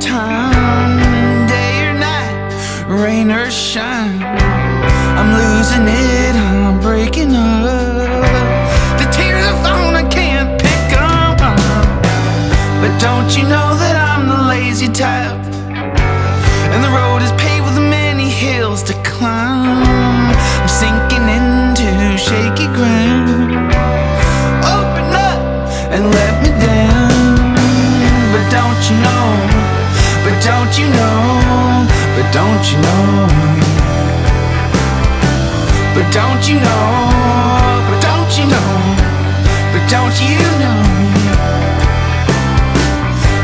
time, day or night, rain or shine. I'm losing it, I'm breaking up. The tears are falling, I can't pick them up. But don't you know that I'm the lazy type? And the road is paved with many hills to climb. You know? But don't you know? But don't you know? But don't you know? But don't you know?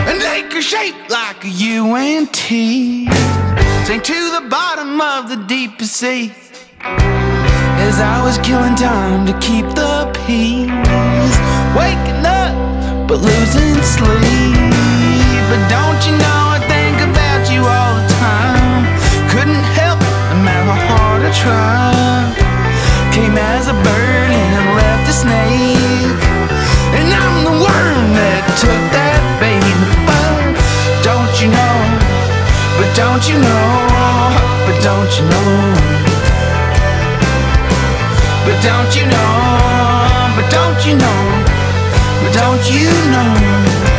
And lake are shaped like a UNT. Sink to the bottom of the deepest sea. As I was killing time to keep the peace. Waking up, but losing sleep. Came as a bird and left a snake. And I'm the worm that took that baby. But don't you know? But don't you know? But don't you know? But don't you know? But don't you know? But don't you know?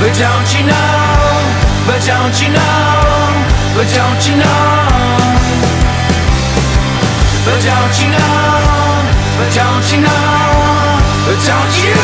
But don't you know? But don't you know? But don't you know? But don't you know? But don't you know? But don't you?